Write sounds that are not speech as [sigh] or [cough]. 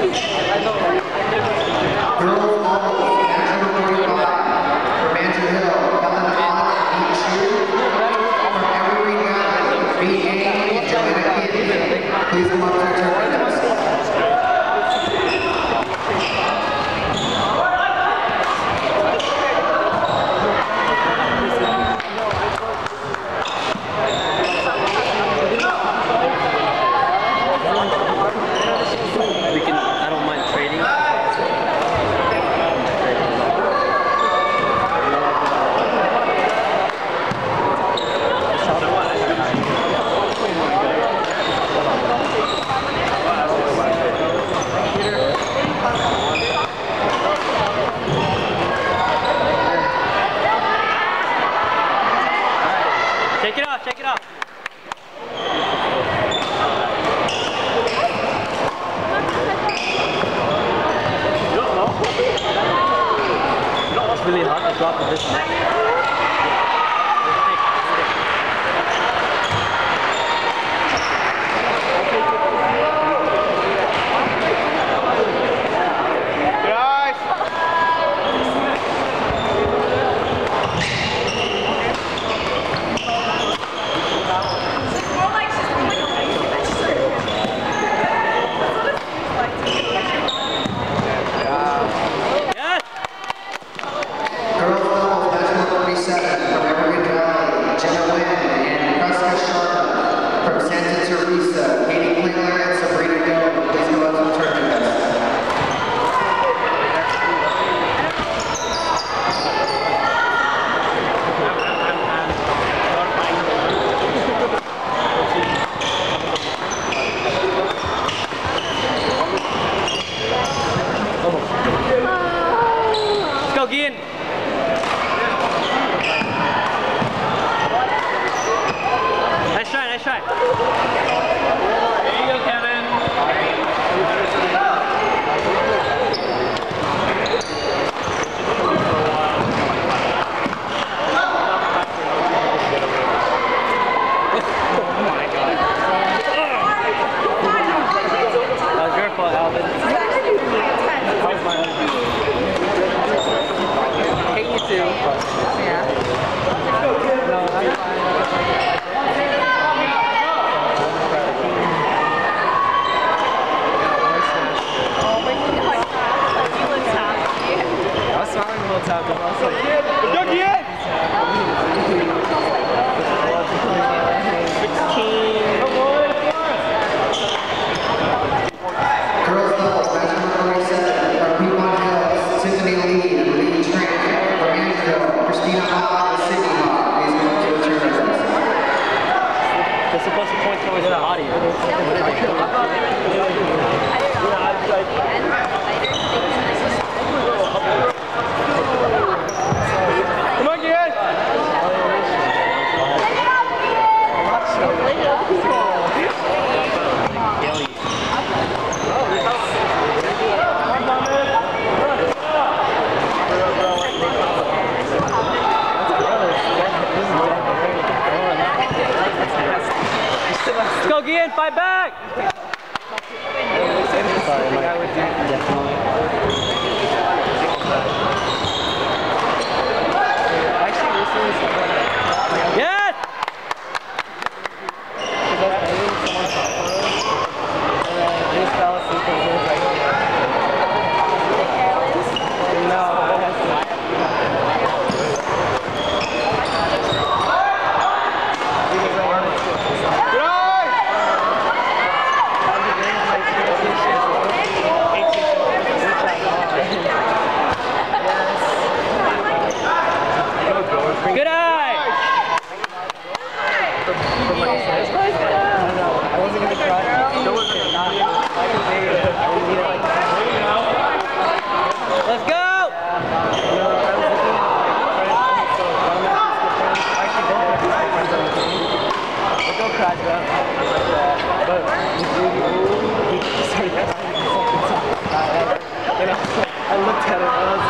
Gracias. cracked up. But sorry, [laughs] I, I looked at it.